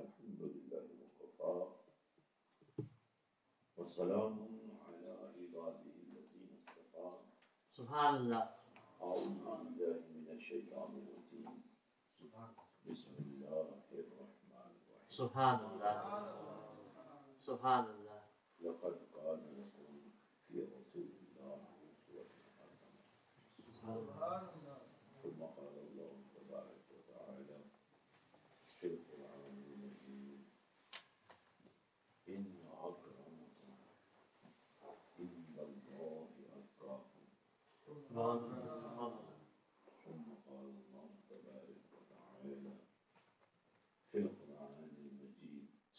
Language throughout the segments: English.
الحمد لله وكفى وسلام على عباده الذين اصطفى Subhanallah. أعوذ بالله من الشيطان الرجيم بسم الله الرحمن الرحيم Subhanallah. Subhanallah. لقد كان لكم في رسول الله أسوة حسنة ثم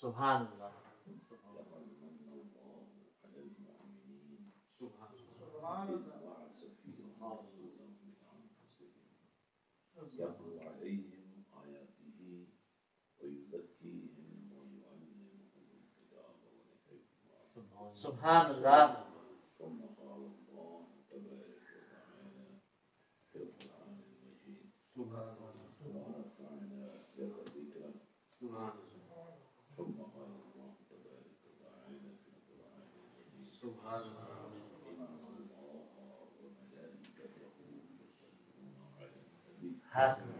سبحان اللہ۔ سبحان اللہ المجيد ورفعنا لك ذكرك ثم قال الله تبارك وتعالى في القرآن المجيد إن الله وملائكته يصلون على النبي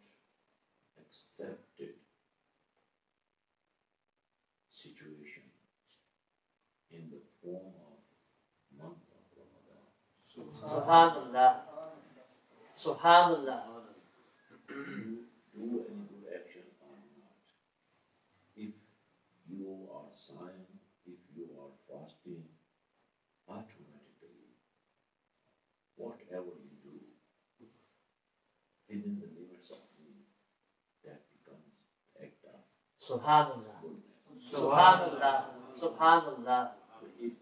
Subhanallah. Subhanallah. You do any good action or not. If you are sighing, if you are fasting, automatically, whatever you do, within the limits of me, that becomes act of Subhanallah. goodness. Subhanallah. Subhanallah. If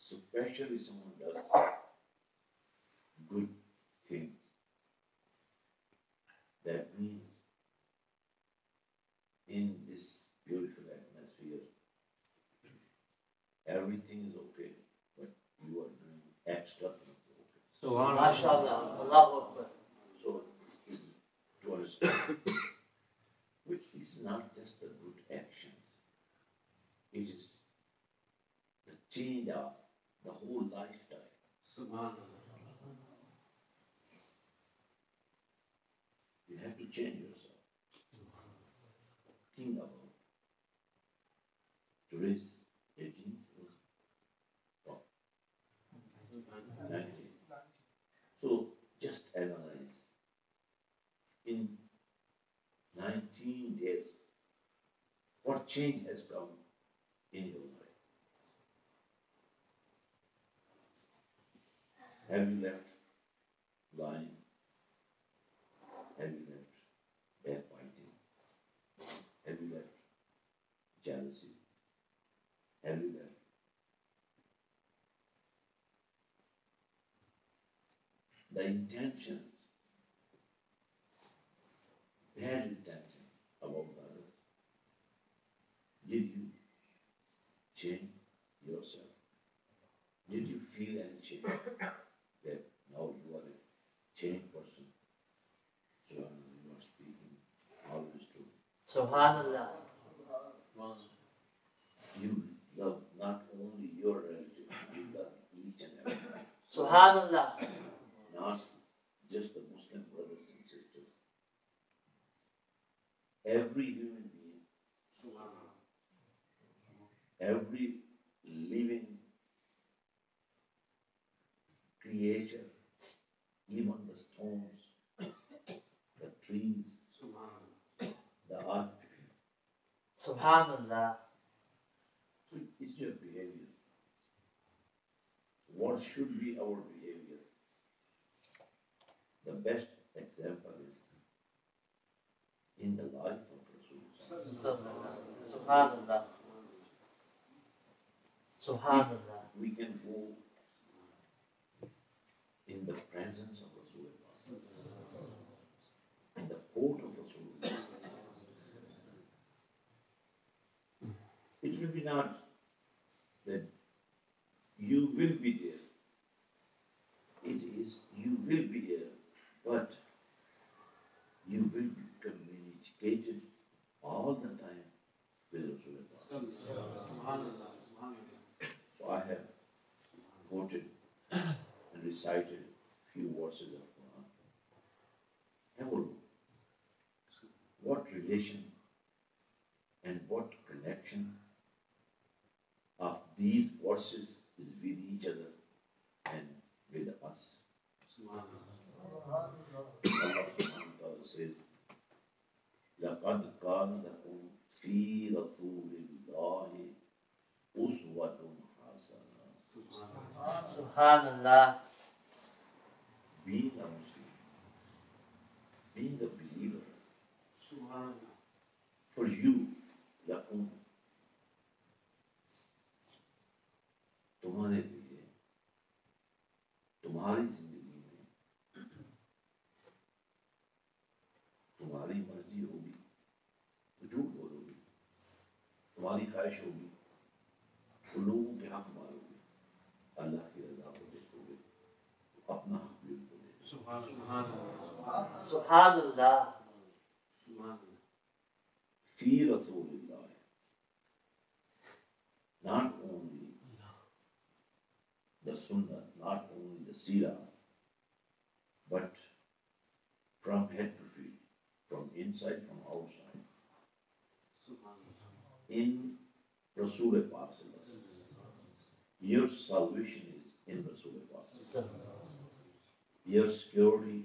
especially someone does good things, that means in this beautiful atmosphere, everything is okay, but you are doing extra things okay. MashaAllah. Allahu Akbar. So, is to understand, which is not just the good actions, it is the change of the whole lifestyle. You have to change yourself. Think about today's 18th was what? 19th. So just analyze. In 19 days, what change has come in your life? Have you left lying? Have you left backbiting? You jealousy? You the intentions, bad intentions about others? Did you change yourself? Did you feel any change that now you are a changed person? So you are speaking always Subhanallah. You love not only your relatives, you love each and every one. Subhanallah. not just the Muslim brothers and sisters. Every human being, Subhanallah. every living creature even the stones, the trees, the earth. Subhanallah. So it's your behavior. What should be our behavior? The best example is in the life of Rasulullah. Subhanallah. Subhanallah. We can go in the presence of Rasulullah, in the court of Rasulullah. It will be not that you will be there. It is you will be there, but you will be communicated all the time with Rasulullah. So I have quoted and recited few verses of Quran. Have a look. What relation and what connection of these verses is with each other and with us. Allah subhanahu wa ta'ala says, لَقَدْ كَانَ لَكُمْ فِي رَسُولِ اللَّهِ أُسْوَةٌ حَسَنَةٌ Subhanallah. Being a Muslim, being a believer, for you, تمہارے لیے تمہاری زندگی میں تمہاری مرضی ہوگی جھوٹ بولو گی تمہاری خواہش ہوگی ان لوگوں کے حق مارو گے اللہ۔ کی رضا کو دیکھو گے اپنا حق بھی ان کو دے سبحان اللہ۔ فی رسول اللہ۔ Not only. The Sunnah, not only the Sirah, but from head to feet, from inside, from outside, in Rasul Pak. Your salvation is in Rasul Pak. Your security,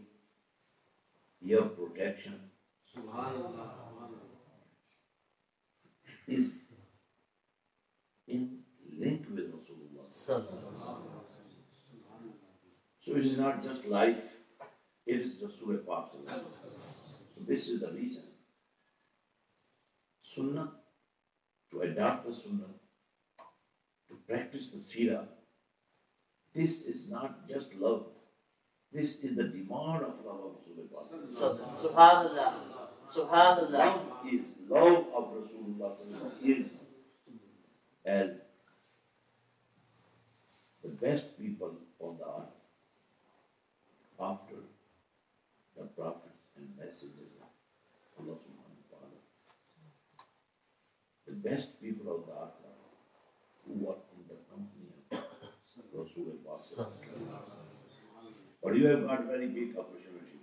your protection is in link with Rasulullah. So it is not just life, it is the Rasul Pak. So this is the reason. Sunnah, to adopt the Sunnah, to practice the Sirah, this is not just love. This is the demand of love of Rasul Pak. Subhanallah. Subhanallah. Love is love of Rasulullah is as the best people on the earth after the prophets and messengers of Allah subhanahu wa ta'ala. The best people of the earth are who are in the company of Rasulullah. But you have got very big opportunity.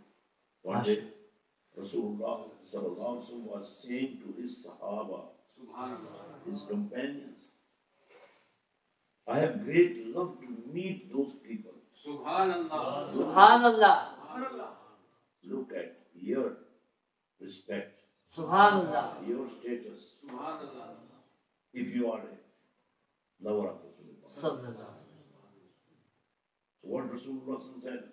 One day Rasulullah sallallahu alaihi wasallam was saying to his Sahaba, his companions, I have great love to meet those people. Subhanallah. Subhanallah. Subhanallah. Look at your respect, Subhanallah. your status, Subhanallah. if you are a lover of Rasulullah. Sallallahu. So what Rasulullah said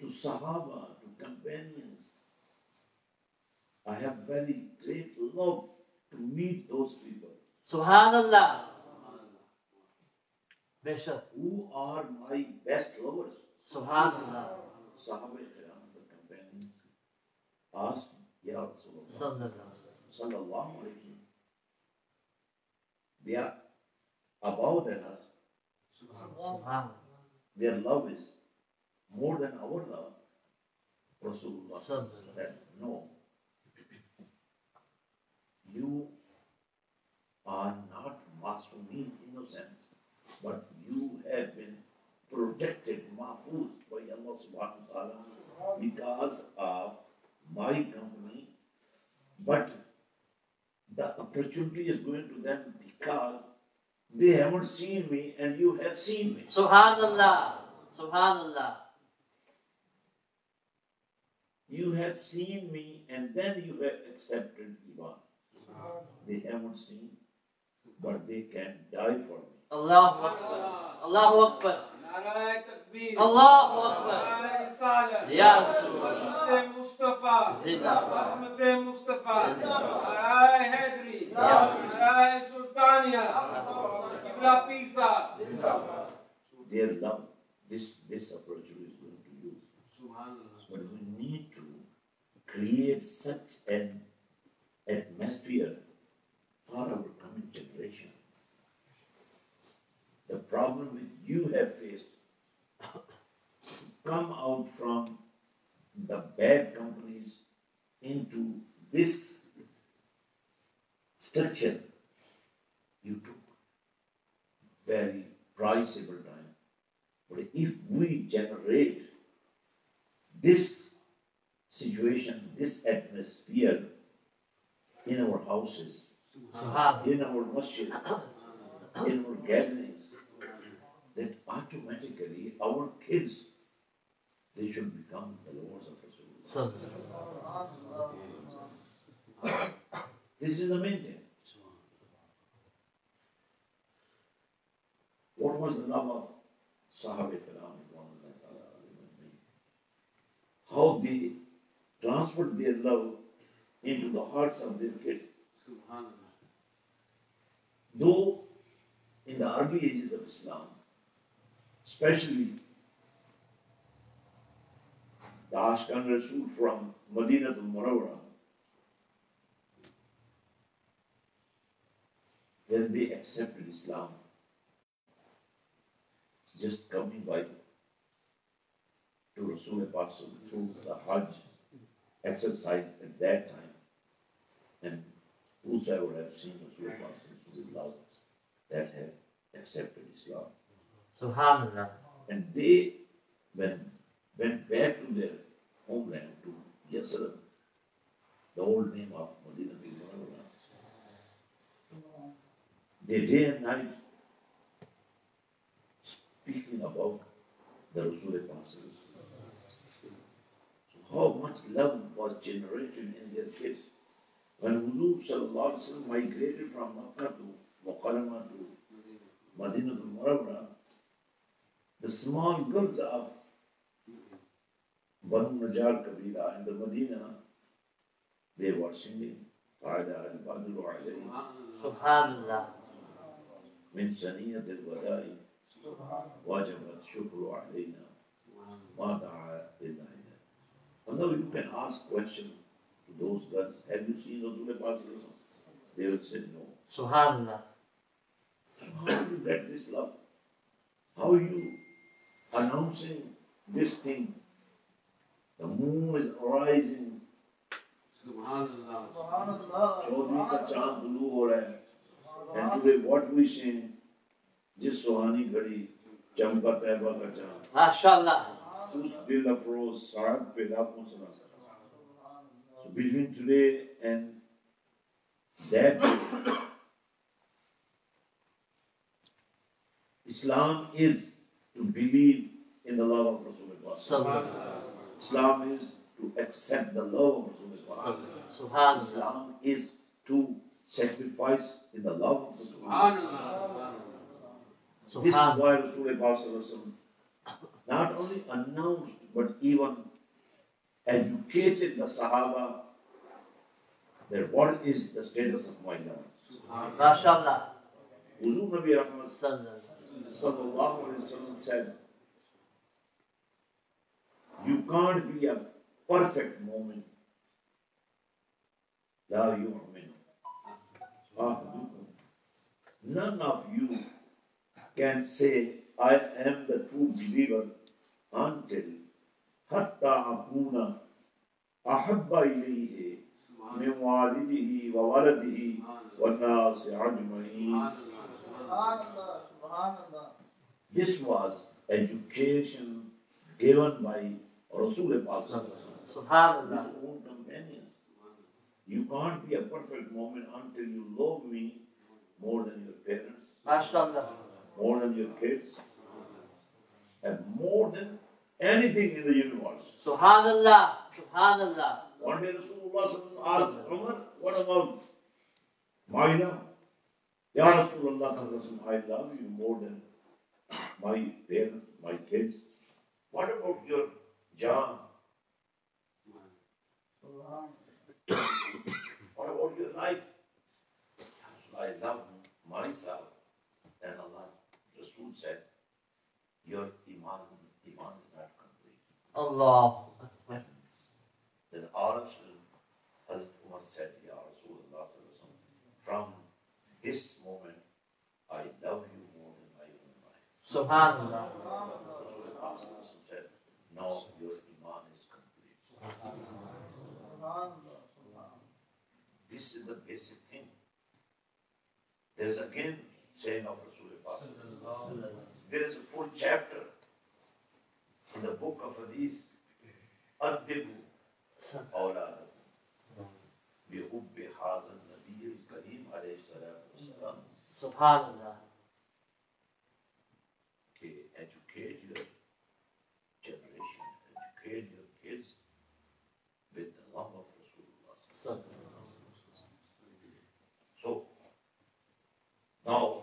to Sahaba, to companions, I have very great love to meet those people Subhanallah. Bishop. who are my best lovers. Subhanallah. Sahaba Kiram, the companions, asked, Ya Rasulullah, Sallallahu. sallallahu alayhi wa sallam, they are above than us. Subhanallah. Their love is more than our love. Rasulullah said, No. You are not masumin innocent, but you have been protected, mahfuz by Allah subhanahu wa ta'ala because of my company. But the opportunity is going to them because they haven't seen me and you have seen me. Subhanallah. Subhanallah. you have seen me and then you have accepted Iman. They haven't seen, but they can die for me. Ah. Allahu Akbar. Allahu Akbar. Allahu Akbar. Ya Rasulullah. Mustafa. Zindabad. Ahmed Mustafa. Zindabad. Ya Hedri. Narai Sultania. Kibla Pisa. Zindabad. Their love, this, this opportunity is going to you. But we need to create such an atmosphere for our coming generation. The problem which you have faced come out from the bad companies into this structure you took very priceable time. But if we generate this situation, this atmosphere in our houses, in our masjid, in our gatherings, that automatically our kids, they should become the lords of Rasulullah. this is the main thing. What was the love of Sahaba Kiram? Uh, How they transferred their love into the hearts of their kids. Though in the early ages of Islam, especially the Ashkan Rasul from Medina to Munawwara, when they accepted Islam, just coming by to Rasul Apostle through the Hajj exercise at that time, and whosoever have seen Rasul Apostle with love, that have accepted Islam. Subhanallah. And they, when went back to their homeland, to Yasrib, the old name of Medina they day and night speaking about the Rasul. So how much love was generated in their kids. When Huzur migrated from Makkah to Muqaddamah to Medina to Munawwara, the small girls of Banu Najjar Kabira in the Medina, they were singing Ta'ala al-Badru alayhi. Subhanallah. من سنية wa وجب الشكر علينا ما دعا لنا And now you can ask questions to those girls. Have you seen Rasul Pak? They will say no. Subhanallah. So how do you get this love? How you announcing this thing. The moon is arising. Chaudhry کا چاند طلوع ہو رہا ہے and today what we see جس سہانی گھڑی چمکا طیبہ کا چاند ماشاءاللہ اس دل افروز سڑک پہ لاکھوں سنا so between today and that Islam is to believe in the love of Rasulullah. Islam is to accept the love of Rasulullah. Islam is to sacrifice in the love of Rasulullah. This is why Rasulullah not only announced but even educated the Sahaba that what is the status of my love. MashaAllah. Huzur Nabi Rahmat Sallallahu. sallallahu alaihi wasallam said, you can't be a perfect momin. La yu'minu. Ah, None of you can say, I am the true believer until hatta akuna ahabba ilayhi min walidihi wa waladihi wa nasi ajma'in. This was education given by Rasul Pak his Subhanallah. own companions. You can't be a perfect momin until you love me more than your parents, MashaAllah. more than your kids, and more than anything in the universe. Subhanallah. Subhanallah. One day Rasulullah asked Umar, what about my love? Ya Rasulullah I love you more than my parents, my kids. What about your John? What about your life? I love myself. And Allah, Rasul said, your iman, iman is not complete. Allah. Then all of a sudden, Hazrat Umar said, Ya Rasulullah, from this moment, I love you more than my own life. Subhanallah. Rasulullah sallallahu alaihi wasallam said, No, your iman is complete. This is the basic thing. There's again saying of Rasulullah. sallallahu alaihi wasallam. There is a full chapter in the book of Hadith. Adibu أولادكم بحب هذا النبي الكريم عليه الصلاة والسلام Subhanallah. to educate your generation, educate your kids with the love of Rasulullah. So, now,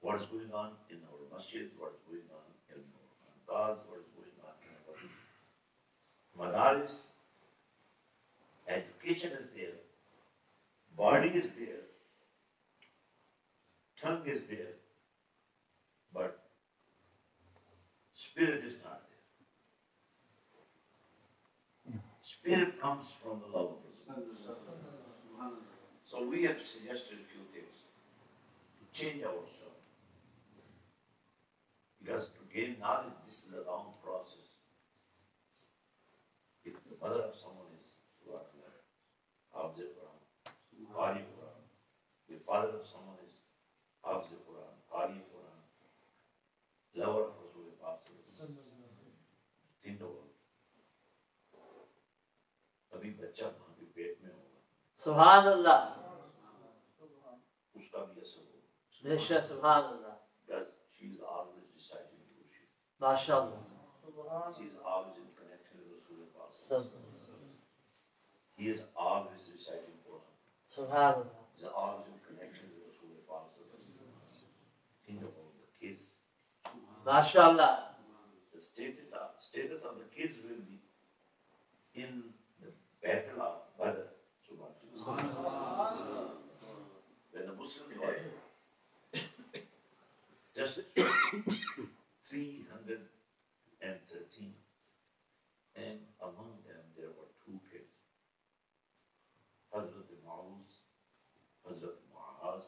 what is going on in our masjids, what is going on in our cars, what is going on in our madaris, education is there, body is there, tongue is there, but spirit is not there. Spirit comes from the love of Rasulullah. So we have suggested a few things to change ourselves. Because to gain knowledge, this is a long process. If the mother of someone is Hafiz Quran, قاری قرآن یہ father of سمر از حافظ قرآن قاری قرآن lower of حضور پاک صلی اللہ علیہ وسلم تین لوگ ابھی بچہ ماں کے پیٹ میں ہوگا۔ سبحان اللہ۔ اس کا بھی اثر ہوگا۔ بے شک سبحان اللہ۔ ماشاءاللہ۔ She اللہ علیہ وسلم he is Subhanallah. He is always in connection with Rasul Think about the kids. MashaAllah. The status of, status of the kids will be in the battle of Badr. Subhanallah. When the Muslims were just 313 and among them there were two kids. Hazrat Mauz, Hazrat Muaz,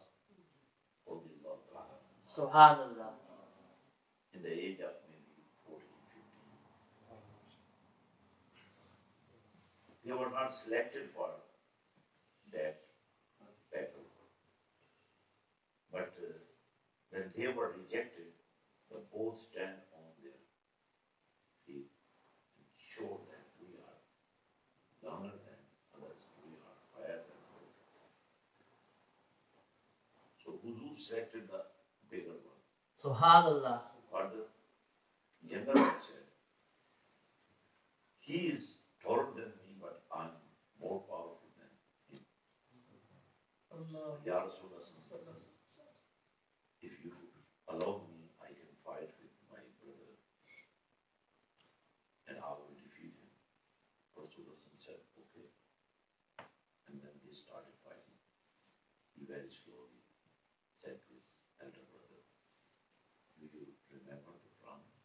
Radiallahu ta'ala, Subhanallah. in the age of maybe 14, 15. They were not selected for that battle. But uh, when they were rejected, the both stand on their feet and show that we are longer than others, we are higher than others. So Huzur selected the bigger one. Subhanallah. What the younger one said, he is taller than me, but I'm more powerful than him. Ya Rasulullah, if you allow me, I can fight with my brother and I will defeat him. Rasulullah said, okay. And then they started fighting. He very slowly said to his elder brother, do you remember the promise?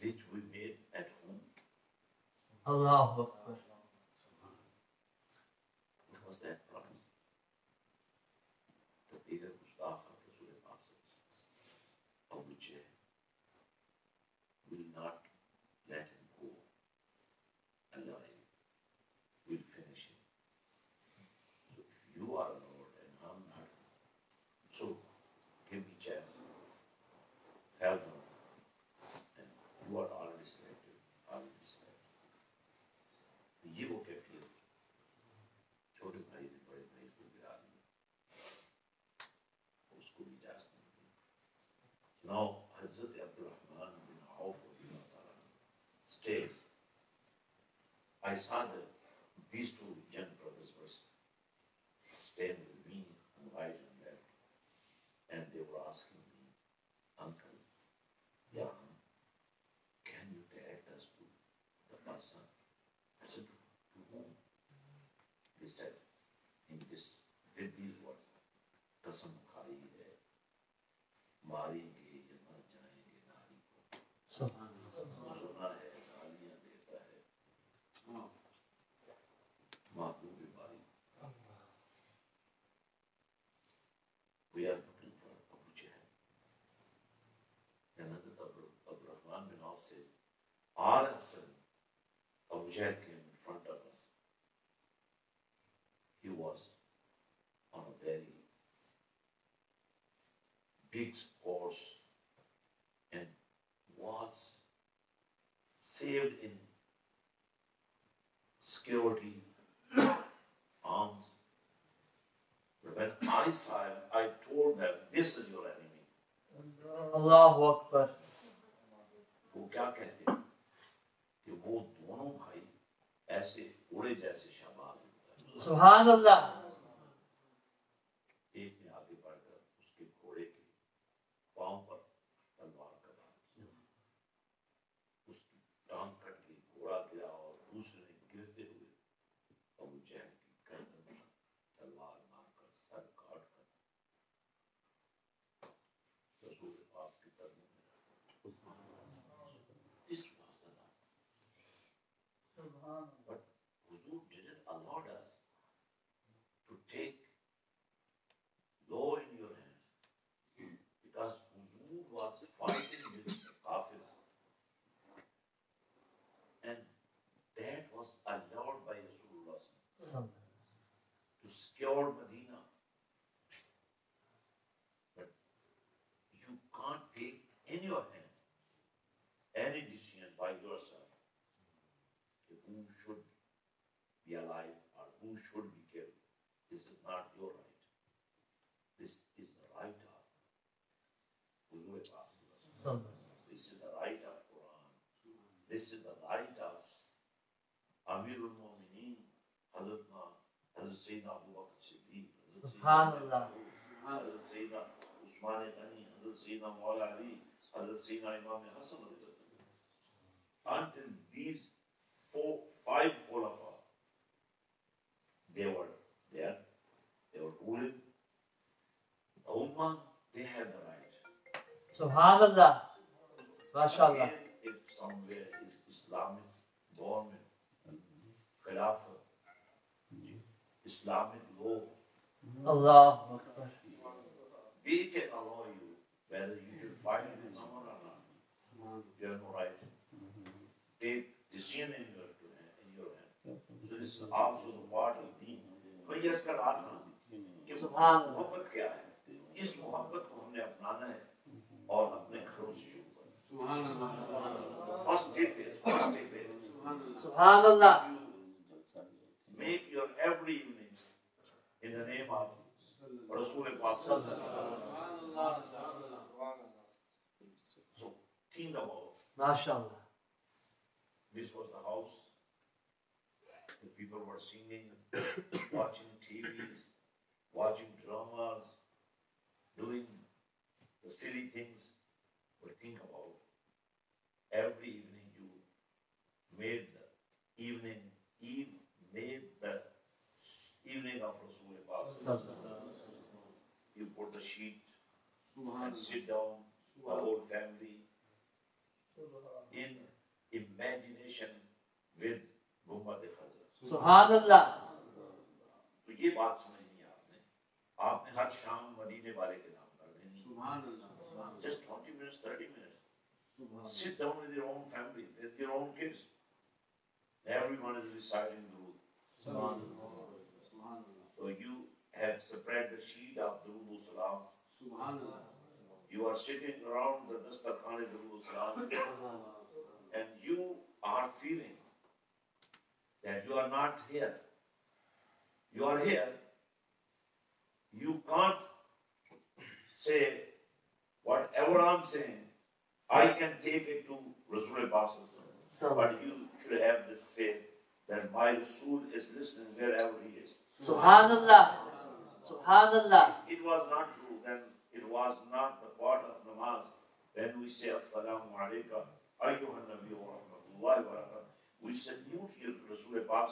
Which we made at home? Allahu I saw that these two young brothers were staying with me on right and left, and they were asking me, Uncle, yeah, can you direct us to the person? I said, to whom? They said, in this, with these words, कसम खाई है मारेंगे या मर जाएंगे नारी को big horse and was saved in security, arms. But when I saw him, I told them, this is your enemy. Allahu Akbar. वो क्या कहते हैं कि वो दोनों भाई ऐसे उड़े जैसे शबाल हैं। Subhanallah. should be alive or who should be killed. This is not your right. This is the right of Huzur Pak Sallallahu Alaihi Wasallam. This is the right of Quran. This is the right of Amirul Mu'mineen, Hazrat Hazrat Sayyidina Abu Bakr Siddiq, Hazrat Sayyidina Usman Ghani, Hazrat Sayyidina Mawla Ali, Hazrat Sayyidina Imam Hassan. Until these four, five ulama, they were there, they were ruling. The Ummah, they had the right. Subhanallah. MashaAllah. Again, if somewhere is Islamic government, Khilafah, Islamic law, Akbar. they can allow you whether you should fight with someone or not. You have no right. Take decision in your, in your hand. So this is also the part of deen. یہ کر رہا تھا کہ محبت کیا ہے محبت کو ہم نے اپنانا ہے اور اپنے گھروں سے شروع کرنا سبحان اللہ فرسٹ فرسٹ سبحان اللہ make your every evening in رسول پاک صلی اللہ علیہ وسلم ماشاءاللہ this was the house. The people were singing, watching TVs, watching dramas, doing the silly things. But think about every evening you made the evening, eve, made the evening of Rasul Pak. You put the sheet and sit down, the whole family, in imagination with Gumbad-e Khazra. Subhanallah. तो ये बात समझ नहीं आपने? आपने हर शाम मदीने वाले के नाम कर दिए. Just 20 minutes, 30 minutes. Sit down with your own family, with your own kids. Everyone is reciting Durood. Subhanallah. So you have spread the seed of Durood Salam. Subhanallah. You are sitting around the Dastakhan of Durood Salam and you are feeling that you are not here. You are here. You can't say whatever I'm saying, I can take it to Rasul But you should have this faith that my Rasul is listening wherever he is. Subhanallah. Subhanallah. If it was not true, then it was not the part of namaz. When we say Assalamu alaikum, ayyuhan nabi wa rahmatullahi wa barakatuh, we salute your Rasul Pak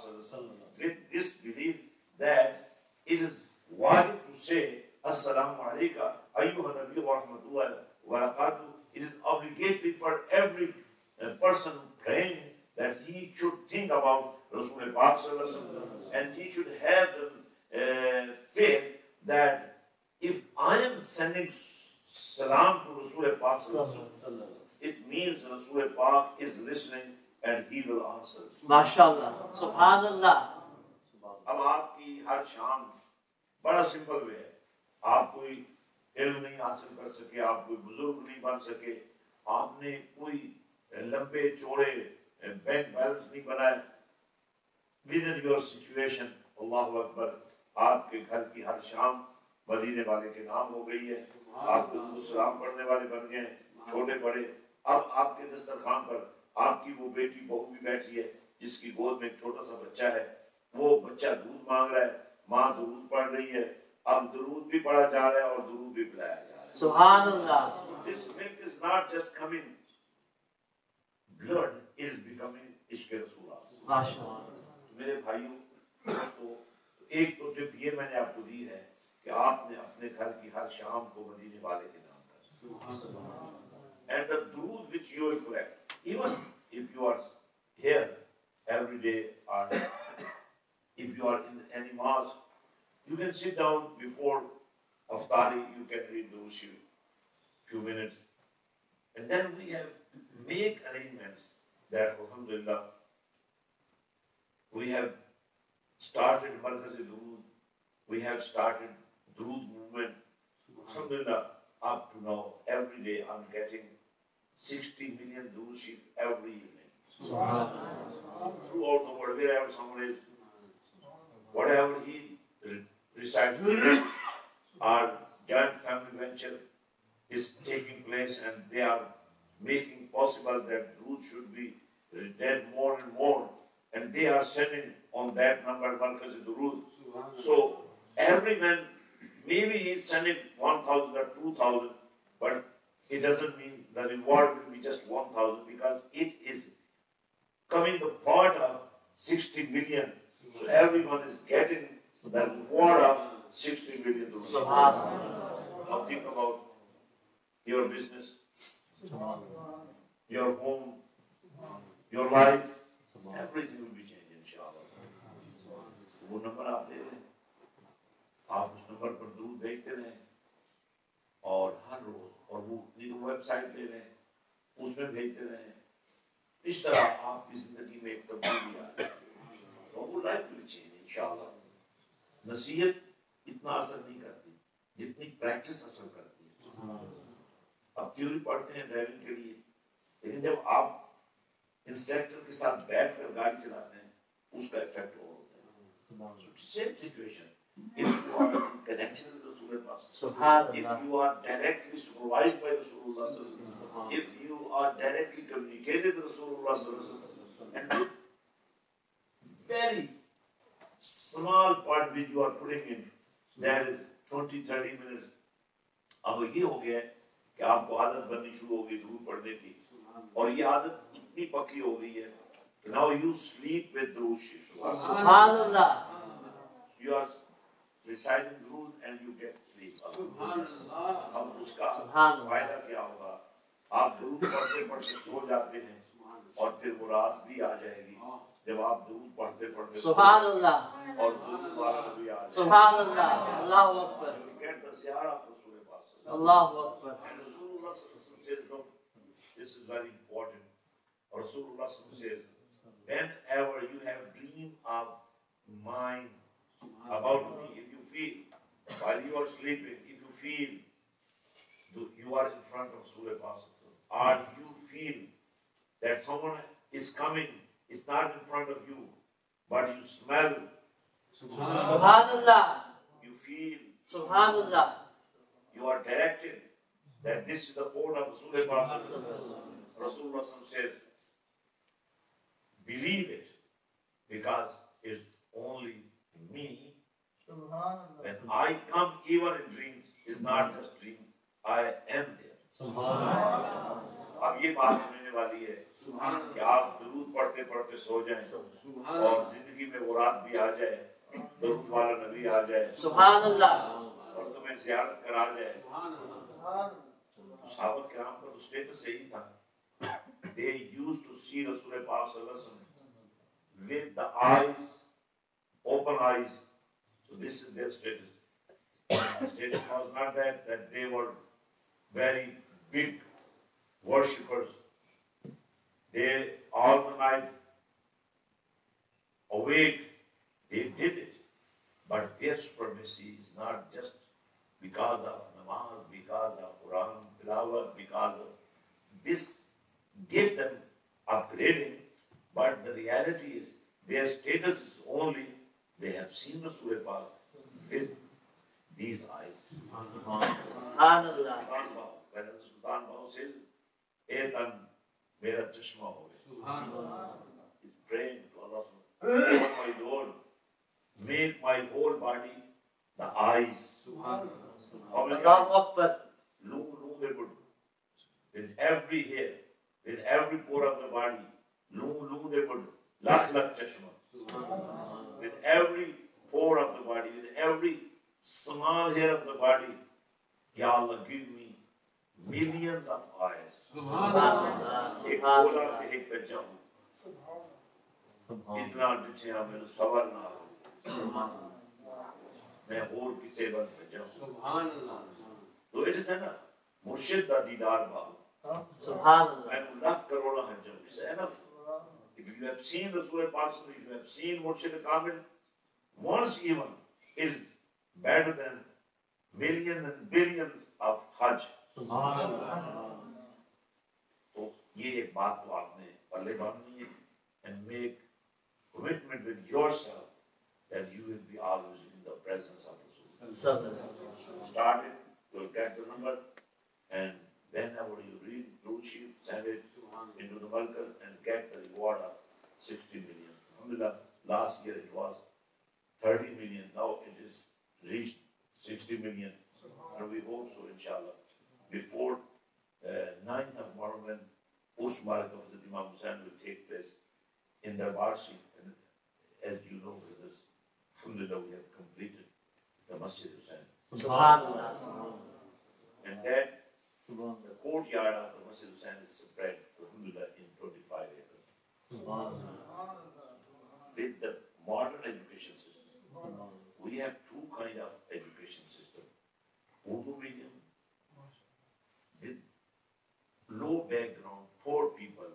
with this belief that it is wajib to say Assalamu alaikum, ayyuhan nabi wa rahmatullahi wa barakatuh. It is obligatory for every uh, person praying that he should think about Rasul Pak and he should have the uh, faith that if I am sending salam to Rasul Pak, it means Rasul Pak is listening and he will answer. MashaAllah. Subhan اب آپ کی ہر شام بڑا simple way ہے۔ آپ کوئی علم نہیں حاصل کر سکے آپ کوئی بزرگ نہیں بن سکے آپ نے کوئی لمبے چوڑے بینک بیلنس نہیں بنائے۔ ود ان یور سچویشن اللہ اکبر آپ کے گھر کی ہر شام مدینے والے کے نام ہو گئی ہے۔ آپ السلام پڑھنے والے بن گئے ہیں چھوٹے بڑے۔ اب آپ کے دسترخوان پر آپ کی وہ بیٹی بہو بھی بیٹھی ہے جس کی گود میں ایک چھوٹا سا بچہ ہے۔ وہ بچہ دودھ مانگ رہا ہے ماں درود پڑھ رہی ہے۔ اب درود بھی پڑھا جا رہا ہے اور درود بھی پڑھایا جا رہا ہے۔ سبحان اللہ۔ This milk is not just coming blood is becoming عشق رسول میرے بھائیوں دوستو ایک تو ٹپ یہ میں نے آپ کو دی ہے کہ آپ نے اپنے گھر کی ہر شام کو مدینے والے کے نام کر and the durood which you collect even if you are here every day or if you are in any mosque you can sit down before aftari you can read ushir few minutes and then we have make arrangements that alhamdulillah we have started Markaz Durood, we have started Durood movement. Alhamdulillah, up to now, every day I'm getting 60 million sheep every evening. Uh, Throughout the world, wherever someone is, whatever he re- recites, our joint family venture is taking place and they are making possible that Durood should be read more and more and they are sending on that number Markaz Durood. So every man, maybe he's sending 1,000 or 2,000, but it doesn't mean the reward will be just 1,000 because it is coming the part of 60 million. So everyone is getting the reward of 60 million. rupees. Subhanallah. Now think about your business, your home, your life, everything will be changed, inshallah. वो number आप ले लें आप उस number पर दूध भेजते रहें और हर रोज اور وہ ویب سائٹ لے رہے ہیں اس میں بھیجتے رہے ہیں۔ اس طرح آپ کی زندگی میں ایک تبدیلی آ رہی ہے۔ وہ لائف ول چینج ان شاء اللہ نصیحت اتنا اثر نہیں کرتی جتنی پریکٹس اثر کرتی ہے۔ آپ تھیوری پڑھتے ہیں ڈرائیونگ کے لیے لیکن جب آپ انسٹرکٹر کے ساتھ بیٹھ کر گاڑی چلاتے ہیں اس کا افیکٹ اور ہوتا ہے۔ سیم سچویشن کہ آپ کو عادت بننی شروع ہو گئی پڑنے کی۔ اور یہ عادت اتنی پکی ہو گئی ہے ناؤ یو سلیپ وتھ دروش سبحان اللہ۔ You are reside rose and you get sleep سبحان اللہ. اب اس کا فائدہ کیا ہوگا؟ آپ درود پڑھتے پڑھتے سو جاتے ہیں اور پھر وہ رات بھی آ جائے گی ہاں. جب آپ درود پڑھتے پڑھتے سبحان اللہ. اور درود دوبارہ بھی آ سبحان اللہ. اللہ اکبر. یو گیٹ دی سیار اف رسول اللہ اکبر. رسول اللہ صلی اللہ علیہ وسلم this is very important. رسول اللہ صلی اللہ علیہ وسلم says whenever you have dream of mine about me, if you feel, while you are sleeping, if you feel th- you are in front of Surah Pasuk, or you feel that someone is coming, it's not in front of you, but you smell, Subhanallah. you feel, Subhanallah. you are directed that this is the code of Surah Pasuk. Rasulullah says, believe it, because it's only me. When I come even in dreams, is not just dream. I am there. اب یہ بات سمجھنے والی ہے کہ آپ درود پڑھتے پڑھتے سو جائیں اور زندگی میں وہ رات بھی آ جائے درود والا نبی آ جائے سبحان اللہ اور تمہیں زیارت کرا جائے۔ صحابت کرام کا تو سٹیٹس یہی تھا۔ They used to see رسول پاک صلی اللہ علیہ وسلم with the eyes open eyes so this is their status. Status was not that that they were very big worshippers. They all the night awake they did it. But their supremacy is not just because of namaz, because of Quran tilawat, because of this gave them upgrading, but the reality is their status is only they have seen Rasul with these eyes. SubhanAllah. Sultan Bahu says, Hey, tan, mera chashma ho SubhanAllah. He's praying to Allah. oh my Lord, make my whole body the eyes. SubhanAllah. SubhanAllah. Akbar. Loo, loo, they would. With every hair, in every pore of the body, loo, loo, they would. Lakh, lakh chashma. With every pore of the body, with every small hair of the body, Ya Allah, give me millions of eyes. Subhanallah. Subhanallah. میں اور کسے بن پہ جاؤں سبحان اللہ تو ایسے سینہ مرشد دا دیدار باہو سبحان اللہ میں اللہ کروڑا ہے جاؤں اسے enough If you have seen Rasul Pak, if you have seen Murshid Kamil, once even is better than millions and billions of Hajj. So, ये एक बात and make commitment with yourself that you will be always in the presence of Rasul. Start it, you'll get the number and then whenever you read blue sheet, send it into the Malkar and get the reward of 60 million. Alhamdulillah, last year it was 30 million, now it is reached 60 million. And we hope so, inshallah, before uh, 9th of Muharram, when Urs of Hazrat Imam Hussain will take place in the Barsi. And as you know, brothers, Alhamdulillah, we have completed the Masjid Hussain. Subhanallah. And then the courtyard of the Masjid Hussain is spread, Alhamdulillah, in 25 acres. With the modern education system, we have two kind of education system. Urdu medium with low background, poor people,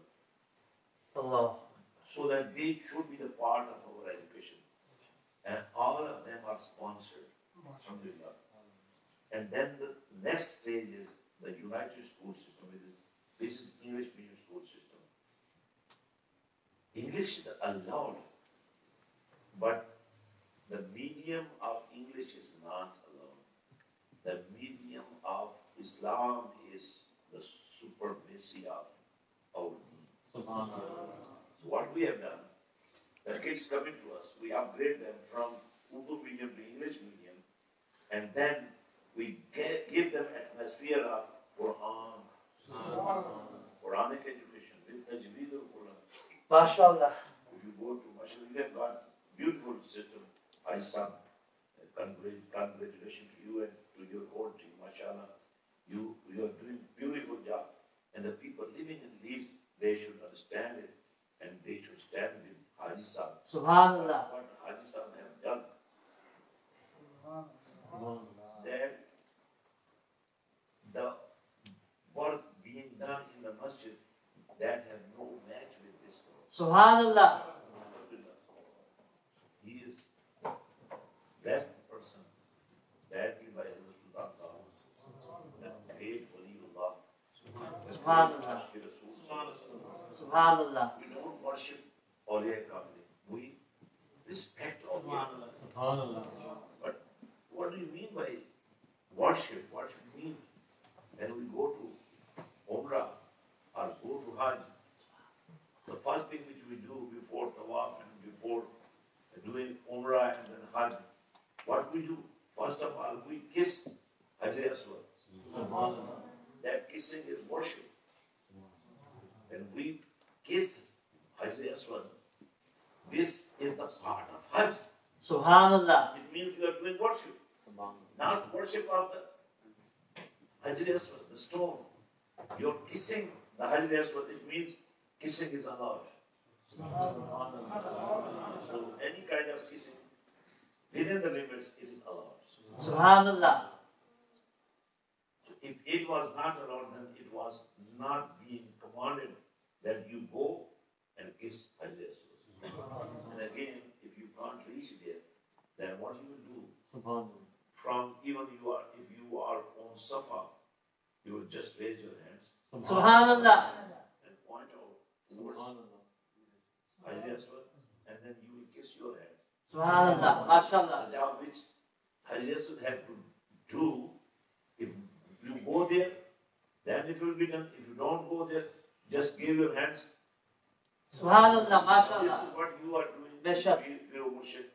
Allah. so that they should be the part of our education. And all of them are sponsored. Alhamdulillah. And then the next stage is the United School System. It is, this is English medium school system. English is allowed, but the medium of English is not allowed. The medium of Islam is the supremacy of our deen. So what we have done, the kids coming to us, we upgrade them from Urdu medium to English medium, and then we get, give them atmosphere of Quran, Quranic education, with Tajweed al Quran. MashaAllah. If you go to Mashallah, we have got beautiful system. I son, uh, congratulations to you and to your whole team, mashallah. You, you are doing beautiful job. And the people living in Leeds, they should understand it and they should stand with Haji Sahib. Subhanallah. What Haji Sahib have done, that the work being done in the masjid, that has no match with this work. Subhanallah. He is best person that we by Rasulullah the great Waliullah. Subhanallah. Subhanallah. We don't worship Awliya Kamli. We respect Awliya. But what do you mean by worship? Worship means when we go to Umrah or go to Hajj, the first thing which we do before Tawaf and before before doing Umrah and then Hajj, what we do? First of all, we kiss Hajar Aswad. That kissing is worship. When we kiss Hajar Aswad, this is the part of Hajj. Subhanallah. It means you are doing worship, not worship of the Hajar Aswad, the stone. You're kissing the Hajar Aswad, it means kissing is allowed. So any kind of kissing within the limits, it is allowed. Subhanallah. So if it was not allowed, then it was not being commanded that you go and kiss Hajar Aswad. And again, if you can't reach there, then what you will do? Subhanallah. From even you are, if you are on Safa, you will just raise your hands Subhanallah. and point out towards Aswad, and then you will kiss your hand. Subhanallah. MashaAllah. Job which Aswad had to do, if you go there, then it will be done. If you don't go there, just give your hands. Subhanallah. This is what you are doing. Beshak. You are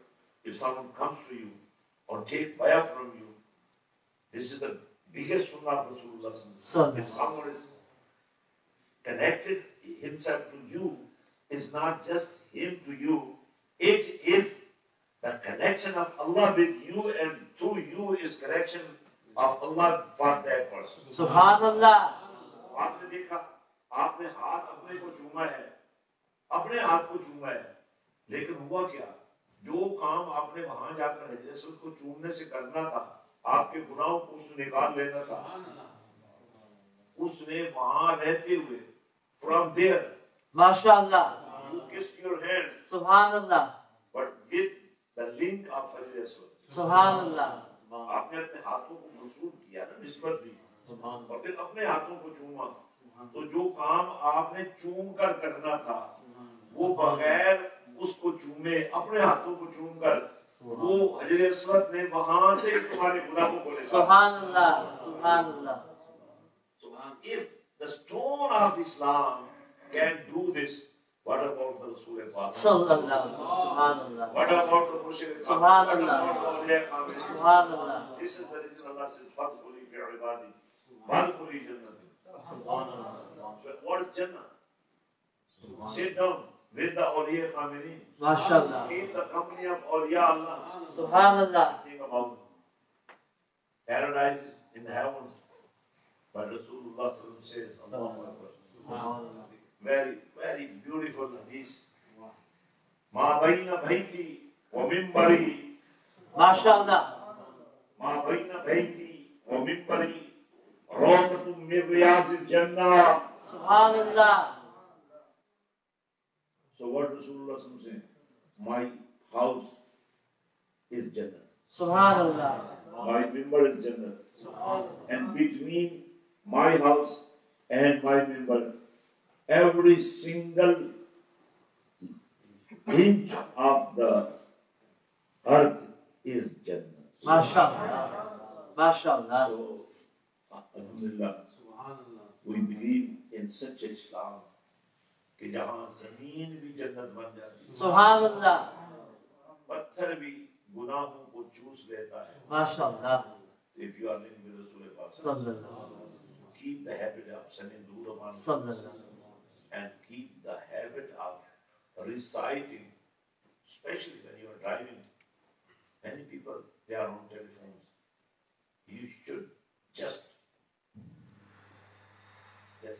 if someone comes to you or take bayah from you, this is the biggest sunnah of Rasulullah. Sallallahu. If someone is connected himself to you, is not just him to you, it is the connection of Allah with you and through you is connection of Allah for that person. Subhanallah. आपने देखा आपने हाथ अपने को चूमा है अपने हाथ को चूमा है लेकिन हुआ क्या جو کام آپ نے وہاں جا کر حجر کو چومنے سے کرنا تھا آپ کے گناہوں کو اس نے نکال لینا تھا۔ اس نے وہاں رہتے ہوئے from there ماشاءاللہ you kiss your hand سبحان اللہ but with the link of حجر سبحان اللہ آپ نے اپنے ہاتھوں کو منصور کیا نا نسبت دی اور پھر اپنے ہاتھوں کو چوما۔ تو جو کام آپ نے چوم کر کرنا تھا وہ بغیر اس کو چومے اپنے ہاتھوں کو چوم کر وہ حجر اسود نے وہاں سے تمہارے گناہ کو بولے سبحان اللہ سبحان اللہ۔ سبحان if the stone of Islam can do this what about the Rasul e Pak? سبحان اللہ سبحان اللہ۔ What about the Mushrik e سبحان اللہ۔ e سبحان اللہ۔ This is the reason Allah says فَدْخُلِي فِي عِبَادِي فَدْخُلِي جَنَّتِي سبحان اللہ۔ What is Jannah? Sit down. With the awliya Kamilin. MashaAllah. Keep the company of awliya Allah. Subhanallah. Think about paradise in the heavens. But Rasulullah sallallahu alaihi wasallam says, Allahu Akbar. Subhanallah. very, very beautiful hadith. Ma baina baiti wa mimbari, MashaAllah. ma baina baiti wa mimbari, rawdatun min riyadil jannah. Subhanallah. So what Rasulullah sallallahu alaihi wasallam saying? My house is Jannah. Subhanallah. My mimbar is Jannah. Subhanallah. And between my house and my mimbar, every single inch of the earth is Jannah. MashaAllah. MashaAllah. So, uh, Alhamdulillah, we believe in such a Islam کہ جہاں زمین بھی جنت بن جاتی سبحان اللہ۔ پتھر بھی گناہوں کو چوس لیتا ہے۔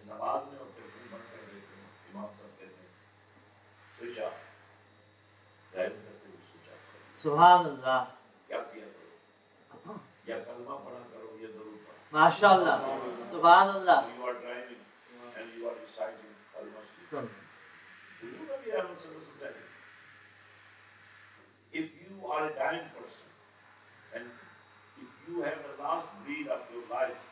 نماز میں देते हैं इमाम साहब कहते हैं स्विच ऑफ ड्राइविंग करते हुए स्विच ऑफ करो Subhanallah. क्या किया करो या कलमा पढ़ा करो या दरूद पढ़ा MashaAllah. Subhanallah. you are driving and you are reciting Al-Masjid. Sallallahu. हुजूर नबी रहमत सल्लल्लाहु अलैहि वसल्लम are a dying person, and if you have the last breath of your life,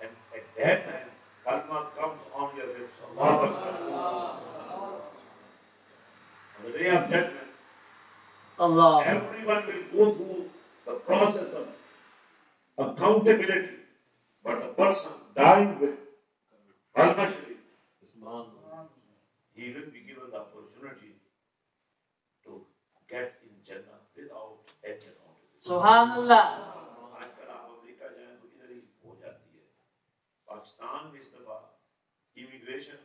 and at that time, kalma comes on your lips, Allahu Akbar. On the day of judgment, Allah. everyone will go through the process of accountability, but the person dying with kalma sharif, he will be given the opportunity to get in Jannah without any accountability. Subhanallah. आजकल आप America जाएं तो इधर ही हो जाती है पाकिस्तान में इस امیگریشن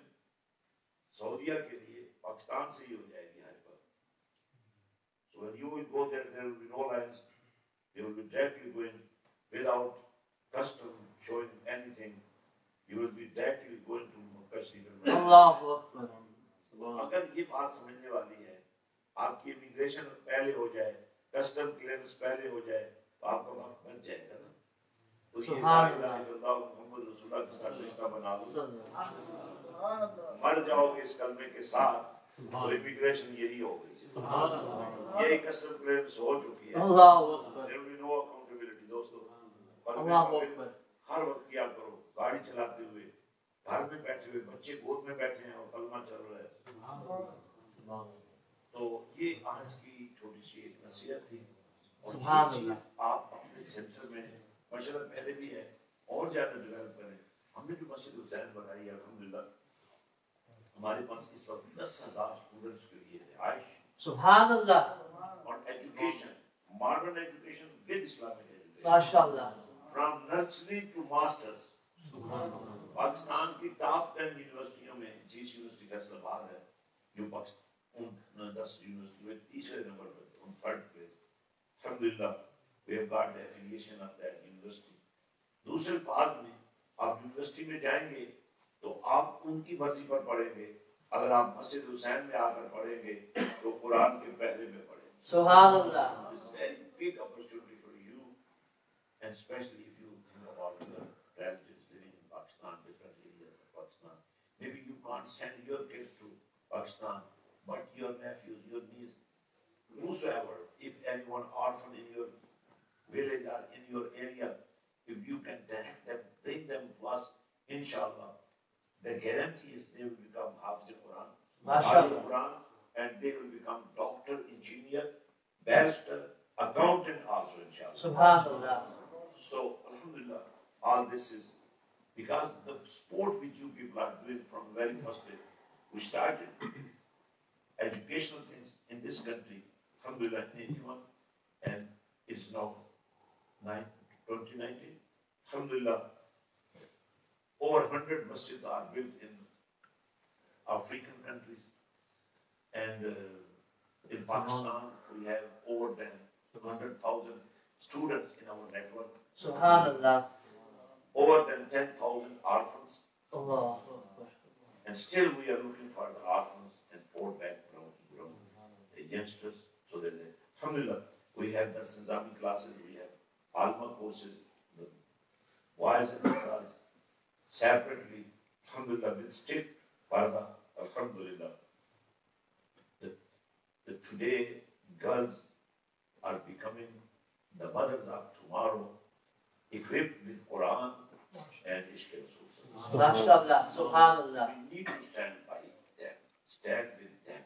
سعودیہ کے لیے پاکستان سے ہی ہو جائے گی high per. So when you will go there there will be no lines they will be directly going without custom showing anything you will be directly going to Makkah اللہ اگر یہ بات سمجھنے والی ہے آپ کی امیگریشن پہلے ہو جائے کسٹم کلیئرنس پہلے ہو جائے تو آپ کا وقت بن جائے گا نا۔ مر جاؤ گے اس کلمے کے ساتھ۔ تو امیگریشن یہی ہو گئی۔ یہی کسٹم کلیئرنس ہو چکی ہے۔ ہر وقت کیا کرو گاڑی چلاتے ہوئے گھر میں بیٹھے ہوئے بچے گود میں بیٹھے ہیں اور کلمہ چل رہا ہے۔ تو یہ آج کی چھوٹی سی ایک نصیحت تھی۔ اور آپ اپنے سینٹر میں ماشاء اللہ پہلے بھی ہے اور زیادہ ڈیولپ کریں ہم نے جو مسجد حسین بنائی ہے الحمدللہ ہمارے پاس اس وقت دس ہزار اسٹوڈنٹس کے لیے رہائش سبحان اللہ اور education modern education with Islamic education ماشاء اللہ from nursery to masters Pakistan کی ٹاپ ٹین یونیورسٹیوں میں جس یونیورسٹی فیصل آباد ہے جو پاکستان دس یونیورسٹی میں تیسرے نمبر پر تھرڈ پہ الحمدللہ۔ We've got got affiliation of that university دوسرے الفاظ میں آپ یونیورسٹی میں جائیں گے تو آپ ان کی مرضی پر پڑھیں گے۔ اگر آپ مسجد حسین میں آ کر پڑھیں گے تو قرآن کے پہلے میں پڑھیں گے۔ سبحان اللہ۔ It's very big opportunity for you and specially if you think about your relatives living in Pakistan different areas of Pakistan maybe you can't send your kids to Pakistan but your nephews your nieces whosoever if anyone orphan in your village or in your area, if you can direct them, bring them to us, inshallah, the guarantee is they will become Hafiz Quran. Quran, and they will become doctor, engineer, barrister, accountant also, inshallah. Subhanallah. So, alhamdulillah, all this is because the sport which you people are doing from the very first day, we started educational things in this country, alhamdulillah, in 81, and it's now 2019. Alhamdulillah, over 100 masjids are built in African countries, and uh, in Pakistan, we have over than 100,000 students in our network Subhanallah. over than 10,000 orphans, Akbar. and still we are looking for the orphans and poor background the youngsters. So that, alhamdulillah, we have the Sinzami classes, Alma courses, the boys and girls separately, alhamdulillah, with strict parda, alhamdulillah. The, the today girls are becoming the mothers of tomorrow, equipped with Quran and Ishq. MashaAllah. Subhanallah. We need to stand by them, stand with them.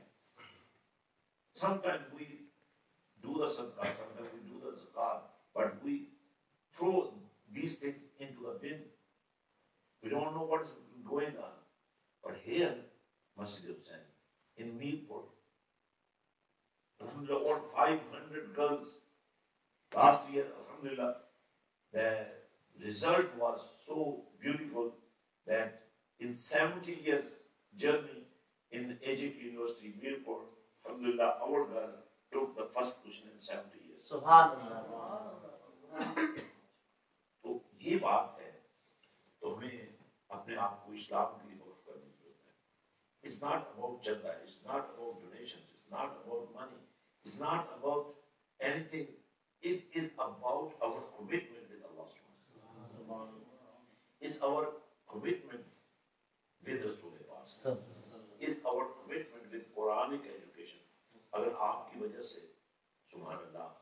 Sometimes we do the sadaqah, sometimes we do the zakat, but we throw these things into a bin. We don't know what is going on. But here, Masjid Hussain, in Mirpur, Alhamdulillah, over 500 girls last year, Alhamdulillah, the result was so beautiful that in 70 years journey in AJK University, Mirpur, Alhamdulillah, our girl took the first position in 70 سبحان اللہ۔ تو یہ بات ہے، تو ہمیں اپنے آپ کو اسلام کے لیے وقف کرنے کی ضرورت ہے۔ اٹس ناٹ اباؤٹ چندہ it's not about donation it's not about money it's not about anything it is about our commitment with اللہ سبحانہ و تعالی از آور کمٹمنٹ ود رسول پاک is our commitment with Quranic education اگر آپ کی وجہ سے سبحان اللہ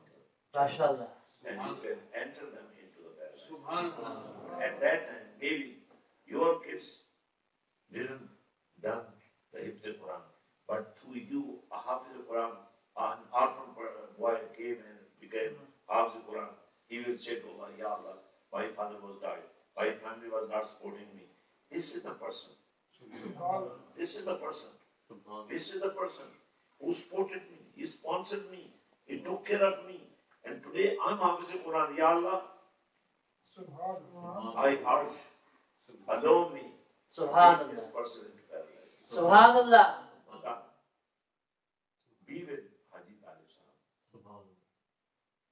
MashaAllah. and you can enter them into the paradise. Subhanallah. At that time, maybe your kids didn't done the Hifz Quran, but through you, a Hafiz Quran, an orphan boy came and became Hafiz Quran. He will say to Allah, Ya Allah, my father was died, my family was not supporting me. This is the person. This is the person. This is the person who supported me. He sponsored me. He took care of me. And today I'm Hafiz Quran. Ya Allah, I ask, allow me to this Subhanallah. person into paradise. Subhanallah. Son, Be with Haji Talib Sahib.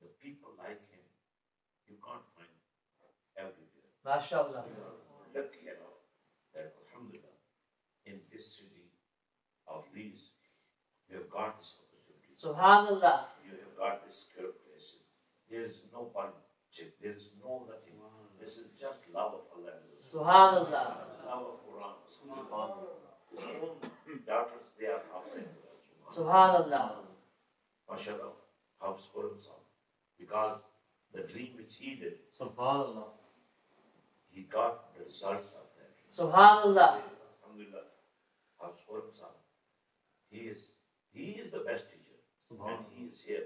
The people like him, you can't find everywhere. MashaAllah. Lucky enough that Alhamdulillah, in this city of Leeds, you have got this opportunity. Subhanallah. You have got this secure places. There is no politics, there is no nothing. This is just love of Allah. Subhanallah. Love of Quran. His own daughters, they are upset. Subhanallah. MashaAllah, Hafiz Quran Sahib. Because the dream which he did, Subhanallah. he got the results of that. Subhanallah. Alhamdulillah, Hafiz Quran Sahib. He is, he is the best teacher. And he is here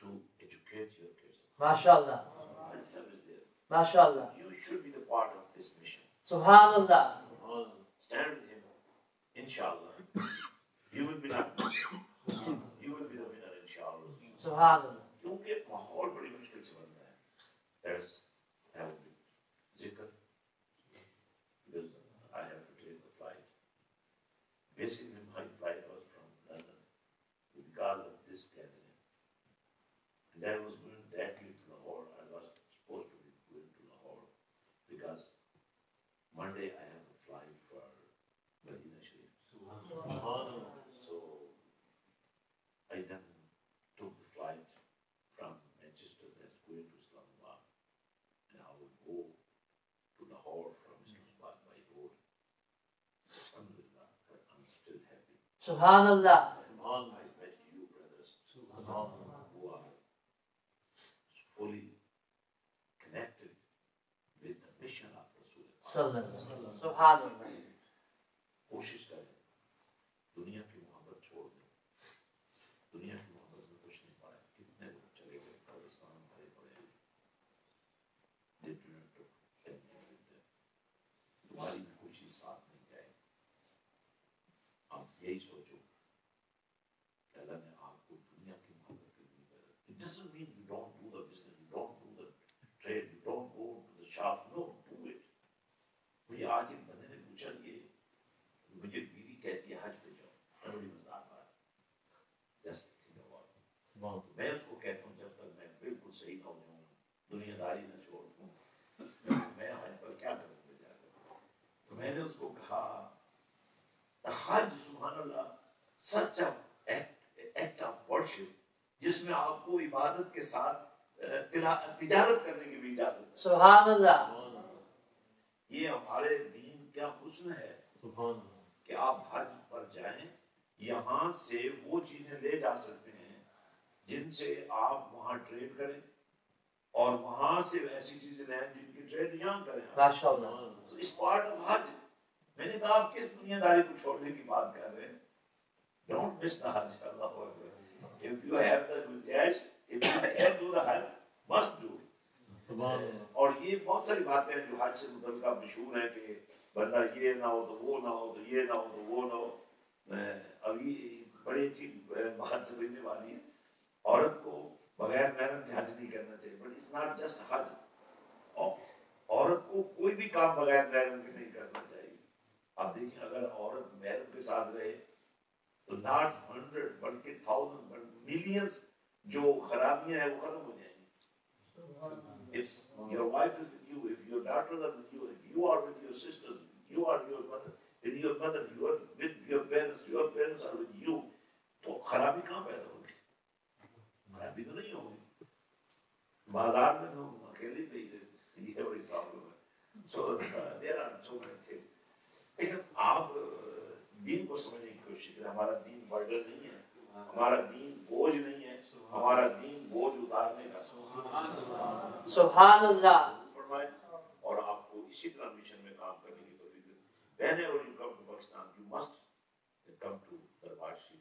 to educate your kids. MashaAllah. And son is there. MashaAllah. You should be the part of this mission. Subhanallah. Stand with him. Inshallah. You will be not. You will be the winner, inshallah. Subhanallah. क्योंकि माहौल बड़ी मुश्किल से बनता है That's have zikr because I have to take the flight. Basically, my flight was from London because of this gathering. And that was going directly to Lahore. I was supposed to be going to Lahore because Monday I have a flight for Medina Sharif. So I then took the flight from Manchester that's going to Islamabad. And I would go to Lahore from Islamabad by road. Alhamdulillah, I'm still happy. Subhanallah. صلی اللہ سبحان کوشش کریں۔ دنیا کی محبت چھوڑ دیں۔ دنیا کی محبت میں کچھ نہیں پایا۔ کتنے لوگ چلے گئے قبرستان بڑے بڑے۔ ہیں تمہاری بھی کوئی چیز ساتھ نہیں جائے۔ آپ یہی سوچ آج بندے نے پوچھا کہ مجھے بیوی کہتی ہے حج پہ جاؤ۔ میں مزاق آ رہا میں اس کو کہتا ہوں جب تک میں بالکل صحیح نہ ہو دنیا داری نہ چھوڑ دوں میں حج پر کیا کروں گا؟ تو میں نے اس کو کہا حج سبحان اللہ سچ ایکٹ آف ورشپ جس میں آپ کو عبادت کے ساتھ تجارت کرنے کی بھی اجازت سبحان اللہ۔ یہ ہمارے دین کیا حسن ہے؟ سبحان کہ آپ حج پر جائیں یہاں سے وہ چیزیں لے جا سکتے ہیں جن سے آپ وہاں ٹریڈ کریں اور وہاں سے ایسی چیزیں لیں جن کی ٹریڈ یہاں کریں۔ تو اس پارٹ آف حج میں نے کہا آپ کس دنیا داری کو چھوڑنے کی بات کر رہے ہیں؟ Don't miss the حج اللہ اف یو ہیو دا گنجائش if you have to the حج must do. اور یہ بہت ساری باتیں ہیں جو حج سے متعلقہ مشہور ہیں کہ بندہ یہ نہ ہو تو وہ نہ ہو تو یہ نہ ہو تو وہ نہ ہو۔ ابھی بڑی اچھی بات سمجھنے والی ہے عورت کو بغیر محرم کے حج نہیں کرنا چاہیے بٹ اٹس ناٹ جسٹ حج۔ عورت کو کوئی بھی کام بغیر محرم کے نہیں کرنا چاہیے۔ آپ دیکھیں اگر عورت محرم کے ساتھ رہے تو ناٹ ہنڈریڈ بلکہ تھاؤزینڈ ملینس جو خرابیاں ہیں وہ ختم ہو جائیں گی۔ If your wife is with you, if your daughters are with you, if you are with your sisters, you are your mother, with your mother, you are with your parents, your parents are with you, تو خرابی کہاں پیدا ہوگی خرابی تو نہیں ہوگی بازار میں تو اکیلے پہ یہ بڑی پرابلم ہے so there are so many things لیکن آپ کو سمجھنے کی کوشش کریں ہمارا دین برڈر نہیں ہے ہمارا دین بوجھ نہیں ہے ہمارا دین بوجھ اتارنے کا۔ سبحان اللہ اور آپ کو اسی طرح مشن میں کام کرنے کی توفیق دے۔ رہنے اور you come Pakistan you must come to دربار شریف۔